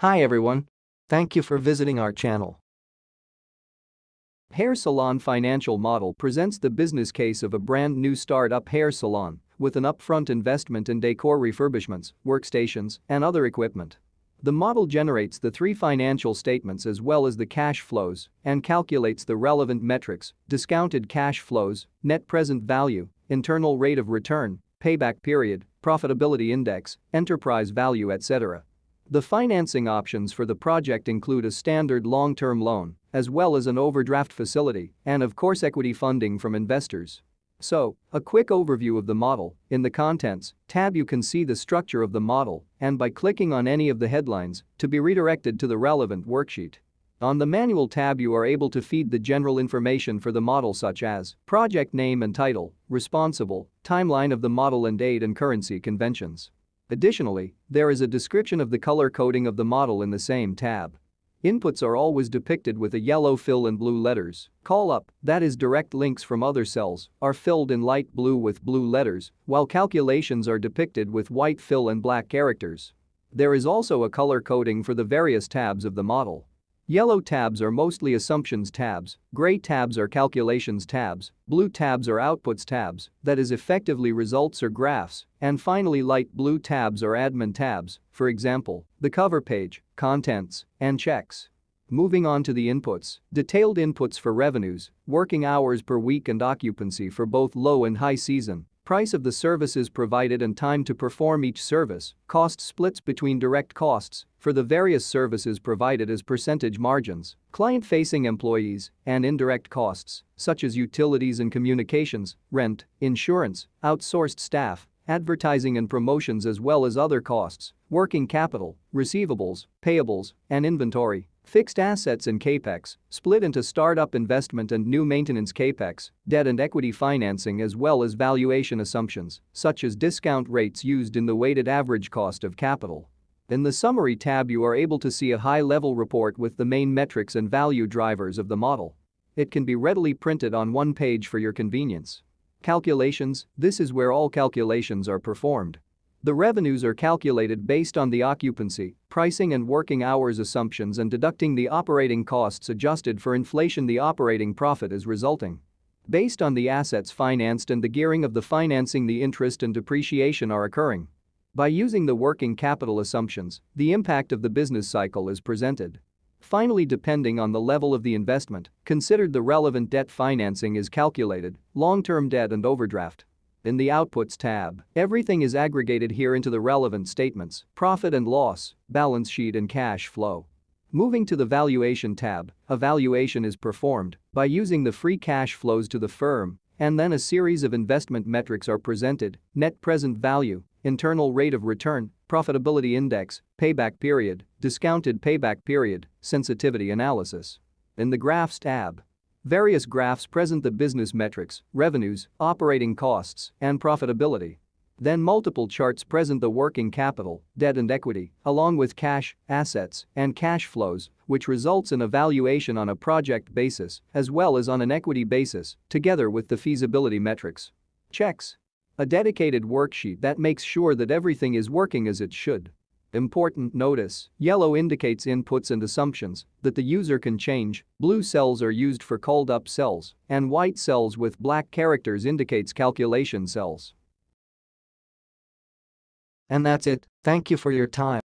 Hi everyone. Thank you for visiting our channel. Hair Salon Financial Model presents the business case of a brand new startup hair salon with an upfront investment in decor refurbishments, workstations, and other equipment. The model generates the three financial statements as well as the cash flows and calculates the relevant metrics, discounted cash flows, net present value, internal rate of return, payback period, profitability index, enterprise value etc. The financing options for the project include a standard long-term loan, as well as an overdraft facility, and of course equity funding from investors. So, a quick overview of the model, in the Contents tab you can see the structure of the model and by clicking on any of the headlines to be redirected to the relevant worksheet. On the Manual tab you are able to feed the general information for the model such as project name and title, responsible, timeline of the model and date and currency conventions. Additionally, there is a description of the color coding of the model in the same tab. Inputs are always depicted with a yellow fill and blue letters. Call up, that is direct links from other cells, are filled in light blue with blue letters, while calculations are depicted with white fill and black characters. There is also a color coding for the various tabs of the model. Yellow tabs are mostly assumptions tabs, gray tabs are calculations tabs, blue tabs are outputs tabs, that is effectively results or graphs, and finally light blue tabs are admin tabs, for example, the cover page, contents, and checks. Moving on to the inputs, detailed inputs for revenues, working hours per week and occupancy for both low and high season, price of the services provided and time to perform each service, cost splits between direct costs for the various services provided as percentage margins, client-facing employees, and indirect costs, such as utilities and communications, rent, insurance, outsourced staff, advertising and promotions as well as other costs, working capital, receivables, payables, and inventory. Fixed assets and capex, split into startup investment and new maintenance capex, debt and equity financing as well as valuation assumptions, such as discount rates used in the weighted average cost of capital. In the Summary tab you are able to see a high-level report with the main metrics and value drivers of the model. It can be readily printed on one page for your convenience. Calculations, this is where all calculations are performed. The revenues are calculated based on the occupancy, pricing and working hours assumptions and deducting the operating costs adjusted for inflation the operating profit is resulting. Based on the assets financed and the gearing of the financing the interest and depreciation are occurring. By using the working capital assumptions, the impact of the business cycle is presented. Finally depending on the level of the investment, considered the relevant debt financing is calculated, long-term debt and overdraft. In the Outputs tab, everything is aggregated here into the relevant statements, profit and loss, balance sheet and cash flow. Moving to the Valuation tab, a valuation is performed by using the free cash flows to the firm and then a series of investment metrics are presented, net present value, internal rate of return, profitability index, payback period, discounted payback period, sensitivity analysis. In the Graphs tab, Various graphs present the business metrics, revenues, operating costs, and profitability. Then multiple charts present the working capital, debt and equity, along with cash, assets, and cash flows, which results in a valuation on a project basis as well as on an equity basis, together with the feasibility metrics. Checks. A dedicated worksheet that makes sure that everything is working as it should. Important notice, yellow indicates inputs and assumptions that the user can change, blue cells are used for called up cells, and white cells with black characters indicates calculation cells. And that's it, thank you for your time.